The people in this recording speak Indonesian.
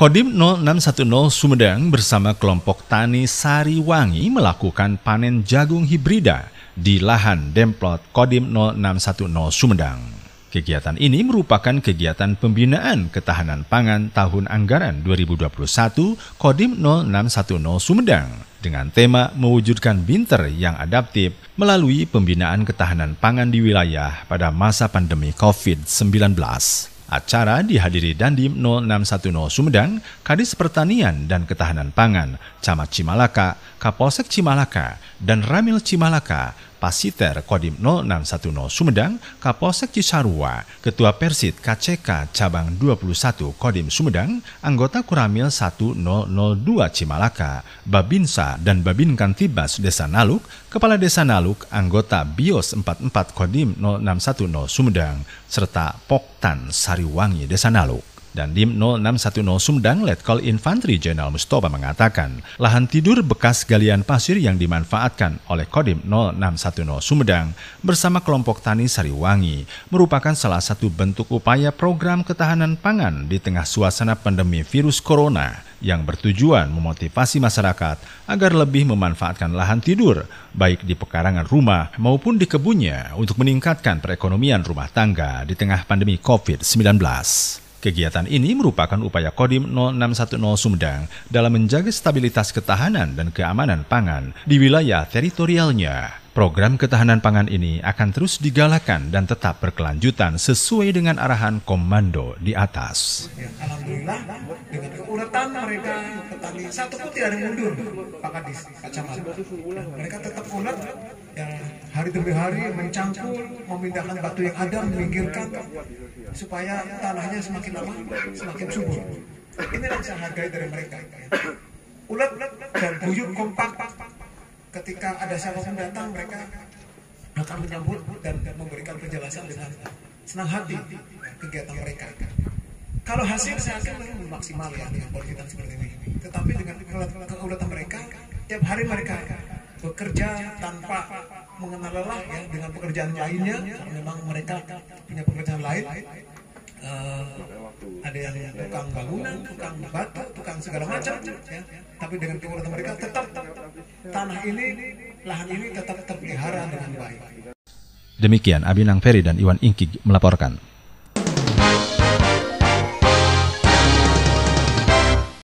Kodim 0610 Sumedang bersama kelompok tani Sariwangi melakukan panen jagung hibrida di lahan Demplot Kodim 0610 Sumedang. Kegiatan ini merupakan kegiatan pembinaan ketahanan pangan tahun anggaran 2021 Kodim 0610 Sumedang dengan tema mewujudkan binter yang adaptif melalui pembinaan ketahanan pangan di wilayah pada masa pandemi COVID-19. Acara dihadiri Dandim 0610 Sumedang, Kadis Pertanian dan Ketahanan Pangan, Camat Cimalaka, Kapolsek Cimalaka, dan Ramil Cimalaka, Pasiter Kodim 0610 Sumedang, Kapolsek Cisarua, Ketua Persit KCK Cabang 21 Kodim Sumedang, anggota Kuramil 1002 Cimalaka, Babinsa dan Babin Kantibas Desa Naluk, Kepala Desa Naluk, anggota BIOS 44 Kodim 0610 Sumedang, serta Poktan Sariwangi Desa Naluk. Dan Dim 0610 Sumedang Letkol Infantri Jenderal Mustoba mengatakan, lahan tidur bekas galian pasir yang dimanfaatkan oleh Kodim 0610 Sumedang bersama kelompok tani Sariwangi merupakan salah satu bentuk upaya program ketahanan pangan di tengah suasana pandemi virus corona yang bertujuan memotivasi masyarakat agar lebih memanfaatkan lahan tidur, baik di pekarangan rumah maupun di kebunnya untuk meningkatkan perekonomian rumah tangga di tengah pandemi COVID-19. Kegiatan ini merupakan upaya Kodim 0610 Sumedang dalam menjaga stabilitas ketahanan dan keamanan pangan di wilayah teritorialnya. Program ketahanan pangan ini akan terus digalakan dan tetap berkelanjutan sesuai dengan arahan komando di atas. Alhamdulillah dengan keuletan mereka petani satu pun tidak ada mundur Pak Kadis, Pak Camat. Mereka tetap ulet ya, hari demi hari mencangkul, memindahkan batu yang ada, meminggirkan supaya tanahnya semakin lama semakin subur. Ini yang saya hargai dari mereka. Ulet dan buyut kompak. Ketika ada siapa pun datang, mereka akan menyambut dan memberikan penjelasan dengan senang hati kegiatan mereka. Kalau hasil saya akan belum maksimal ya dengan kegiatan seperti ini. Tetapi dengan keulatan mereka, tiap hari mereka bekerja tanpa mengenal lelah ya dengan pekerjaan lainnya. Memang mereka punya pekerjaan lain. Uh, ada yang tukang bangunan, tukang batu, tukang segala macam, ya. Tapi dengan keulatan mereka tetap tanah ini, lahan ini tetap terpelihara dengan baik. Demikian Abinang Ferry dan Iwan Ingki melaporkan.